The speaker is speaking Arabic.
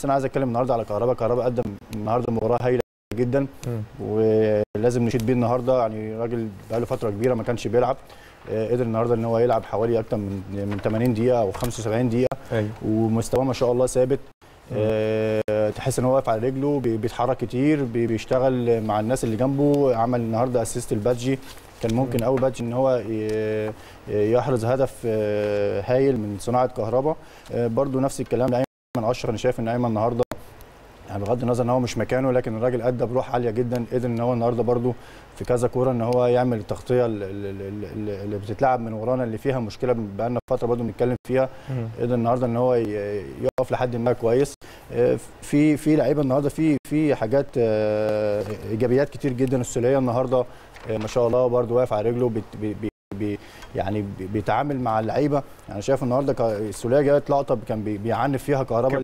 بس أنا عايز أتكلم النهارده على كهربا كهربا قدم النهارده مباراة هايلة جدا. ولازم نشيد بيه النهارده. يعني راجل بقاله فترة كبيرة ما كانش بيلعب آه، قدر النهارده إن هو يلعب حوالي أكتر من من 80 دقيقة أو 75 دقيقة. أيوه. ومستواه ما شاء الله ثابت. آه، تحس إن هو واقف على رجله بي- بيتحرك كتير بي- بيشتغل مع الناس اللي جنبه. عمل النهارده assist البادجي كان ممكن أول بادجي إن هو ي- يحرز هدف آه، هايل من صناعة كهربا آه، برضو نفس الكلام لايمن اشرف أنا شايف ان ايمن النهارده. يعني بغض النظر ان هو مش مكانه لكن الراجل ادى بروح عاليه جدا قدر ان هو النهارده برضو في كذا كوره ان هو يعمل التغطيه ال- ال- ال- ال- اللي بتتلعب من ورانا اللي فيها مشكله بقالنا فتره برضو بنتكلم فيها. قدر النهارده ان هو يقف لحد ما كويس. آه، في في لعيبه النهارده في في حاجات آه، إيجابيات كتير جدا. السوليه النهارده آه، ما شاء الله برضو واقف على رجله بي يعني بي- بيتعامل مع اللعيبة. يعني شايف النهارده السولية جابت لقطة كان بي- بيعنف فيها كهربا